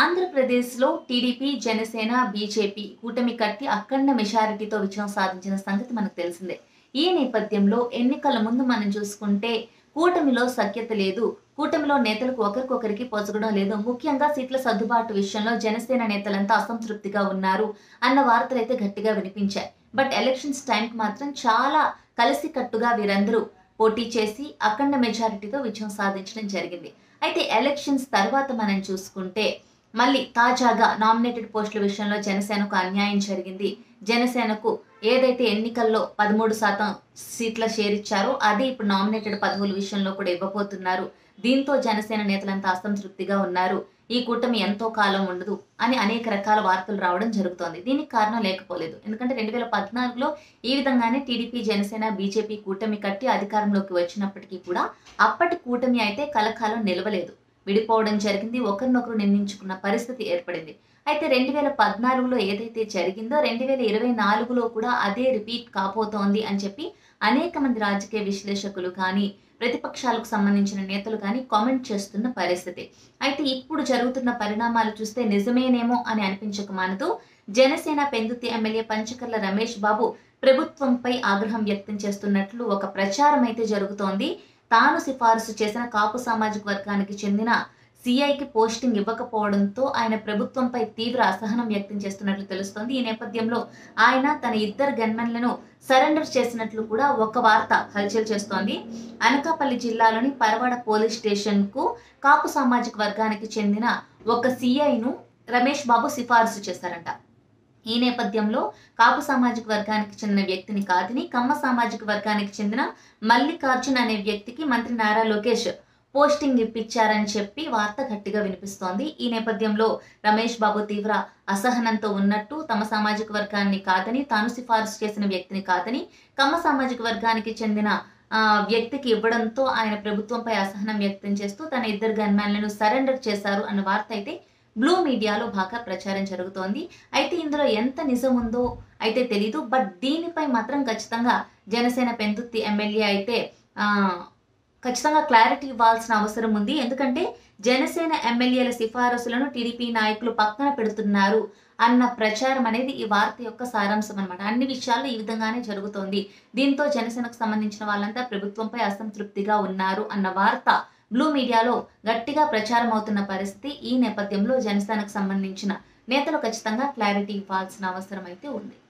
ఆంధ్రప్రదేశ్లో TDP Janasena BJP కూటమి కట్టి అఖండ మెజారిటీతో విజయం సాధించిన సంగతి మనకు తెలిసిందే. ఈ నేపథ్యంలో ఎన్నికల ముందు మనం చూసుకుంటే కూటమిలో సఖ్యత లేదు. కూటమిలో నేతలకు ఒకరికొకరికి పొసగడం లేదు. ముఖ్యంగా సీట్ల సర్దుబాటు విషయంలో జనసేన నేతలంతా అసంతృప్తిగా ఉన్నారు అన్న వార్తలు అయితే గట్టిగా వినిపించాయి. బట్ ఎలక్షన్స్ టైంకి మాత్రం చాలా కలిసికట్టుగా వీరందరూ పోటీ చేసి అఖండ మెజారిటీతో విజయం సాధించడం జరిగింది. అయితే ఎలక్షన్స్ తర్వాత మనం చూసుకుంటే మళ్ళీ తాజాగా నామినేటెడ్ పోస్టుల విషయంలో జనసేనకు అన్యాయం జరిగింది. జనసేనకు ఏదైతే ఎన్నికల్లో పదమూడు శాతం సీట్ల షేర్ ఇచ్చారో అదే ఇప్పుడు నామినేటెడ్ పదవుల విషయంలో కూడా ఇవ్వబోతున్నారు. దీంతో జనసేన నేతలంతా అసంతృప్తిగా ఉన్నారు. ఈ కూటమి ఎంతో కాలం ఉండదు అని అనేక రకాల వార్తలు రావడం జరుగుతోంది. దీనికి కారణం లేకపోలేదు. ఎందుకంటే రెండు వేల పద్నాలుగులో ఈ విధంగానే టీడీపీ జనసేన బీజేపీ కూటమి కట్టి అధికారంలోకి వచ్చినప్పటికీ కూడా అప్పటి కూటమి అయితే కలకాలం నిలవలేదు. విడిపోవడం జరిగింది. ఒకరినొకరు నిందించుకున్న పరిస్థితి ఏర్పడింది. అయితే రెండు వేల పద్నాలుగులో ఏదైతే జరిగిందో రెండు వేల ఇరవై నాలుగులో కూడా అదే రిపీట్ కాబోతోంది అని చెప్పి అనేక మంది రాజకీయ విశ్లేషకులు కానీ ప్రతిపక్షాలకు సంబంధించిన నేతలు కానీ కామెంట్ చేస్తున్న పరిస్థితి. అయితే ఇప్పుడు జరుగుతున్న పరిణామాలు చూస్తే నిజమేనేమో అని అనిపించక మానదు. జనసేన పెందుతి ఎమ్మెల్యే పంచకర్ల రమేష్ బాబు ప్రభుత్వంపై ఆగ్రహం వ్యక్తం చేస్తున్నట్లు ఒక ప్రచారం అయితే జరుగుతోంది. తాను సిఫారసు చేసిన కాపు సామాజిక వర్గానికి చెందిన సిఐకి పోస్టింగ్ ఇవ్వకపోవడంతో ఆయన ప్రభుత్వంపై తీవ్ర అసహనం వ్యక్తం చేస్తున్నట్లు తెలుస్తోంది. ఈ నేపథ్యంలో ఆయన తన ఇద్దరు గన్మెన్లను సరెండర్ చేసినట్లు కూడా ఒక వార్త హల్చల్ చేస్తోంది. అనకాపల్లి జిల్లాలోని పరవాడ పోలీస్ స్టేషన్కు కాపు సామాజిక వర్గానికి చెందిన ఒక సిఐను రమేష్ బాబు సిఫారసు చేశారంట. ఈ నేపథ్యంలో కాపు సామాజిక వర్గానికి చెందిన వ్యక్తిని కాదని కమ్మ సామాజిక వర్గానికి చెందిన మల్లికార్జున్ అనే వ్యక్తికి మంత్రి నారా లోకేష్ పోస్టింగ్ ఇప్పించారని చెప్పి వార్త గట్టిగా వినిపిస్తోంది. ఈ నేపథ్యంలో రమేష్ బాబు తీవ్ర అసహనంతో ఉన్నట్టు తమ సామాజిక వర్గాన్ని కాదని తాను సిఫారసు చేసిన వ్యక్తిని కాదని కమ్మ సామాజిక వర్గానికి చెందిన ఆ, వ్యక్తికి ఇవ్వడంతో ఆయన ప్రభుత్వంపై అసహనం వ్యక్తం చేస్తూ తన ఇద్దరు గన్మ్యాన్లను సరెండర్ చేశారు అన్న వార్త అయితే బ్లూ మీడియాలో బాగా ప్రచారం జరుగుతోంది. అయితే ఇందులో ఎంత నిజం ఉందో అయితే తెలీదు. బట్ దీనిపై మాత్రం ఖచ్చితంగా జనసేన పెందుత్తి ఎమ్మెల్యే అయితే ఖచ్చితంగా క్లారిటీ ఇవ్వాల్సిన అవసరం ఉంది. ఎందుకంటే జనసేన ఎమ్మెల్యేల సిఫారసులను టీడీపీ నాయకులు పక్కన పెడుతున్నారు అన్న ప్రచారం అనేది ఈ వార్త యొక్క సారాంశం అనమాట అన్ని విషయాల్లో ఈ విధంగానే జరుగుతోంది. దీంతో జనసేనకు సంబంధించిన వాళ్ళంతా ప్రభుత్వంపై అసంతృప్తిగా ఉన్నారు అన్న వార్త బ్లూ మీడియాలో గట్టిగా ప్రచారం అవుతున్న పరిస్థితి ఈ నేపథ్యంలో జనసేనకు సంబంధించిన నేతలు ఖచ్చితంగా క్లారిటీ ఇవ్వాల్సిన అవసరం అయితే ఉంది.